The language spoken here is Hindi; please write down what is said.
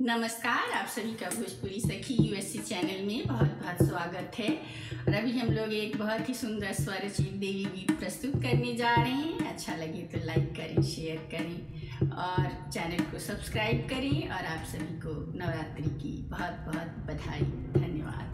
नमस्कार, आप सभी का भोजपुरी सखी यूएससी चैनल में बहुत बहुत स्वागत है। और अभी हम लोग एक बहुत ही सुंदर स्वरचित देवी गीत प्रस्तुत करने जा रहे हैं। अच्छा लगे तो लाइक करें शेयर करें और चैनल को सब्सक्राइब करें और आप सभी को नवरात्रि की बहुत बहुत बधाई। धन्यवाद।